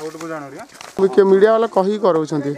କିଏ ମିଡ଼ିଆ ବାଲା କହିକି କରାଉଛନ୍ତି